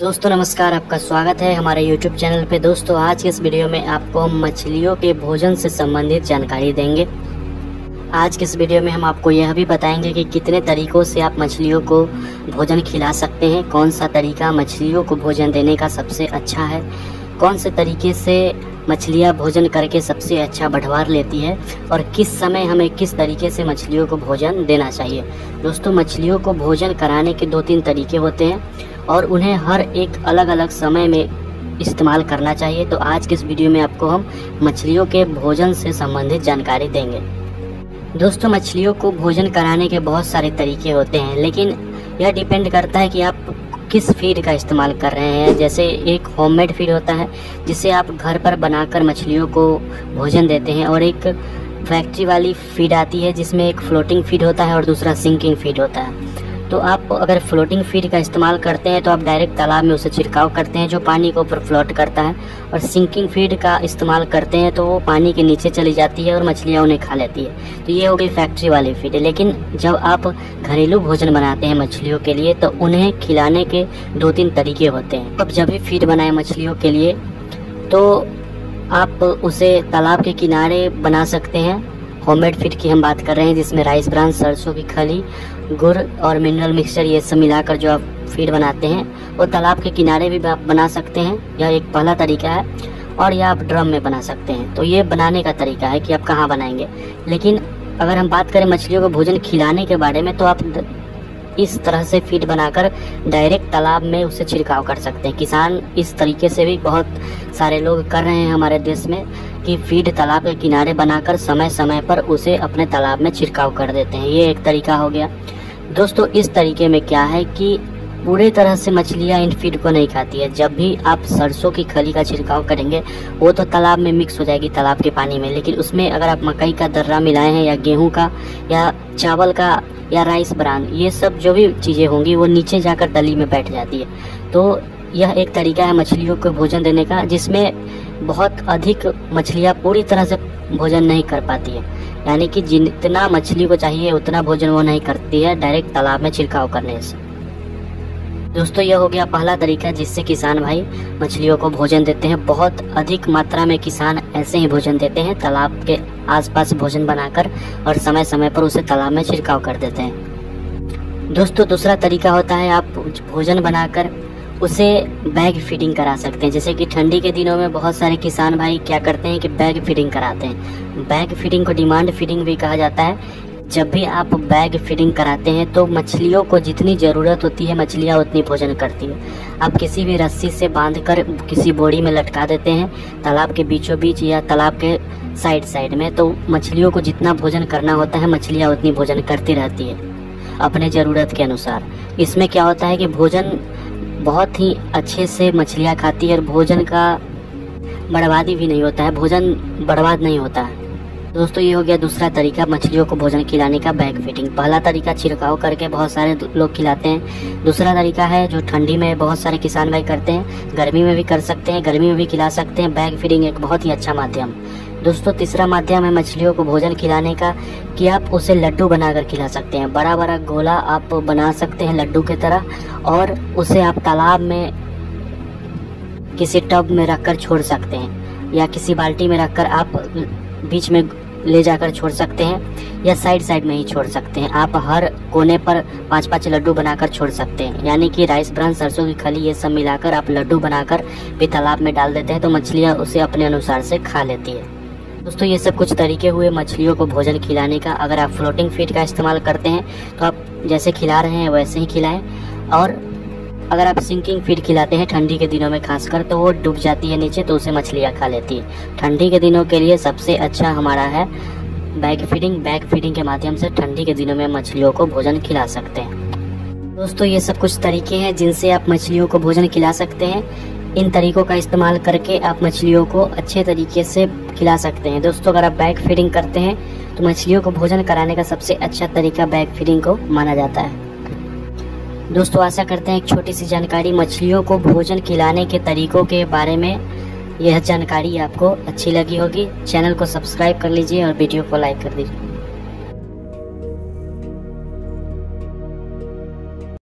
दोस्तों, नमस्कार, आपका स्वागत है हमारे YouTube चैनल पे। दोस्तों, आज के इस वीडियो में आपको हम मछलियों के भोजन से संबंधित जानकारी देंगे। आज के इस वीडियो में हम आपको यह भी बताएँगे कि कितने तरीकों से आप मछलियों को भोजन खिला सकते हैं। कौन सा तरीका मछलियों को भोजन देने का सबसे अच्छा है? कौन से तरीके से मछलियाँ भोजन करके सबसे अच्छा बढ़वार लेती है? और किस समय हमें किस तरीके से मछलियों को भोजन देना चाहिए? दोस्तों, मछलियों को भोजन कराने के दो तीन तरीके होते हैं। और उन्हें हर एक अलग अलग समय में इस्तेमाल करना चाहिए। तो आज के इस वीडियो में आपको हम मछलियों के भोजन से संबंधित जानकारी देंगे। दोस्तों, मछलियों को भोजन कराने के बहुत सारे तरीके होते हैं, लेकिन यह डिपेंड करता है कि आप किस फ़ीड का इस्तेमाल कर रहे हैं। जैसे एक होममेड फ़ीड होता है, जिसे आप घर पर बनाकर मछलियों को भोजन देते हैं, और एक फैक्ट्री वाली फ़ीड आती है, जिसमें एक फ्लोटिंग फ़ीड होता है और दूसरा सिंकिंग फ़ीड होता है। तो आप अगर फ्लोटिंग फ़ीड का इस्तेमाल करते हैं तो आप डायरेक्ट तालाब में उसे छिड़काव करते हैं, जो पानी के ऊपर फ्लोट करता है। और सिंकिंग फ़ीड का इस्तेमाल करते हैं तो वो पानी के नीचे चली जाती है और मछलियाँ उन्हें खा लेती है। तो ये हो गई फैक्ट्री वाली फ़ीड लेकिन जब आप घरेलू भोजन बनाते हैं मछलियों के लिए तो उन्हें खिलाने के दो तीन तरीके होते हैं। अब जब भी फ़ीड बनाए मछलियों के लिए तो आप उसे तालाब के किनारे बना सकते हैं। होममेड फ़ीड की हम बात कर रहे हैं, जिसमें राइस ब्रांड सरसों की खली, गुड़ और मिनरल मिक्सचर, ये सब मिलाकर जो आप फ़ीड बनाते हैं, वो तालाब के किनारे भी आप बना सकते हैं। यह एक पहला तरीका है और यह आप ड्रम में बना सकते हैं। तो ये बनाने का तरीका है कि आप कहाँ बनाएँगे। लेकिन अगर हम बात करें मछलियों को भोजन खिलाने के बारे में तो आप इस तरह से फ़ीड बनाकर डायरेक्ट तालाब में उसे छिड़काव कर सकते हैं। किसान इस तरीके से भी बहुत सारे लोग कर रहे हैं हमारे देश में कि फ़ीड तालाब के किनारे बनाकर समय समय पर उसे अपने तालाब में छिड़काव कर देते हैं। ये एक तरीका हो गया। दोस्तों, इस तरीके में क्या है कि पूरे तरह से मछलियाँ इन फ़ीड को नहीं खाती है। जब भी आप सरसों की खली का छिड़काव करेंगे, वो तो तालाब में मिक्स हो जाएगी तालाब के पानी में। लेकिन उसमें अगर आप मकई का दर्रा मिलाए हैं या गेहूँ का, या चावल का, या राइस ब्रान ये सब जो भी चीज़ें होंगी, वो नीचे जाकर तली में बैठ जाती है। तो यह एक तरीका है मछलियों को भोजन देने का, जिसमें बहुत अधिक मछलियाँ पूरी तरह से भोजन नहीं कर पाती है। यानी कि जितना मछली को चाहिए, उतना भोजन वो नहीं करती है, डायरेक्ट तालाब में छिड़काव करने से। दोस्तों, यह हो गया पहला तरीका जिससे किसान भाई मछलियों को भोजन देते हैं। बहुत अधिक मात्रा में किसान ऐसे ही भोजन देते हैं, तालाब के आसपास भोजन बनाकर और समय समय पर उसे तालाब में छिड़काव कर देते हैं। दोस्तों, दूसरा तरीका होता है, आप भोजन बनाकर उसे बैग फीडिंग करा सकते हैं। जैसे कि ठंडी के दिनों में बहुत सारे किसान भाई क्या करते हैं कि बैग फीडिंग कराते हैं। बैग फीडिंग को डिमांड फीडिंग भी कहा जाता है जब भी आप बैग फीडिंग कराते हैं तो मछलियों को जितनी ज़रूरत होती है, मछलियाँ उतनी भोजन करती है। आप किसी भी रस्सी से बाँध कर किसी बोरी में लटका देते हैं, तालाब के बीचों बीच या तालाब के साइड साइड में तो मछलियों को जितना भोजन करना होता है, मछलियाँ उतनी भोजन करती रहती है, अपने ज़रूरत के अनुसार। इसमें क्या होता है कि भोजन बहुत ही अच्छे से मछलियाँ खाती है, और भोजन का बर्बादी भी नहीं होता है, भोजन बर्बाद नहीं होता है। दोस्तों, ये हो गया दूसरा तरीका मछलियों को भोजन खिलाने का बैग फिटिंग पहला तरीका छिड़काव करके बहुत सारे लोग खिलाते हैं। दूसरा तरीका है जो ठंडी में बहुत सारे किसान भाई करते हैं, गर्मी में भी कर सकते हैं, गर्मी में भी खिला सकते हैं। बैग फीडिंग एक बहुत ही अच्छा माध्यम। दोस्तों, तीसरा माध्यम है मछलियों को भोजन खिलाने का कि आप उसे लड्डू बनाकर खिला सकते हैं। बड़ा बड़ा गोला आप बना सकते हैं लड्डू की तरह और उसे आप तालाब में किसी टब में रखकर छोड़ सकते हैं या किसी बाल्टी में रखकर आप बीच में ले जाकर छोड़ सकते हैं या साइड साइड में ही छोड़ सकते हैं। आप हर कोने पर पाँच पाँच लड्डू बनाकर छोड़ सकते हैं। यानी कि राइस ब्रान सरसों की खली, ये सब मिलाकर आप लड्डू बनाकर भी तालाब में डाल देते हैं तो मछलियाँ उसे अपने अनुसार से खा लेती है। दोस्तों, ये सब कुछ तरीके हुए मछलियों को भोजन खिलाने का। अगर आप फ्लोटिंग फ़ीड का इस्तेमाल करते हैं तो आप जैसे खिला रहे हैं, वैसे ही खिलाएँ। और अगर आप सिंकिंग फ़ीड खिलाते हैं ठंडी के दिनों में, खासकर तो वो डूब जाती है नीचे तो उसे मछलियाँ खा लेती है। ठंडी के दिनों के लिए सबसे अच्छा हमारा है बैक फीडिंग बैग फीडिंग के माध्यम से ठंडी के दिनों में मछलियों को भोजन खिला सकते हैं। दोस्तों, ये सब कुछ तरीके हैं जिनसे आप मछलियों को भोजन खिला सकते हैं। इन तरीकों का इस्तेमाल करके आप मछलियों को अच्छे तरीके से खिला सकते हैं। दोस्तों, अगर आप बैक फीडिंग करते हैं तो मछलियों को भोजन कराने का सबसे अच्छा तरीका बैग फीडिंग को माना जाता है। दोस्तों, आशा करते हैं एक छोटी सी जानकारी। मछलियों को भोजन खिलाने के तरीकों के बारे में यह जानकारी आपको अच्छी लगी होगी। चैनल को सब्सक्राइब कर लीजिए और वीडियो को लाइक कर दीजिए।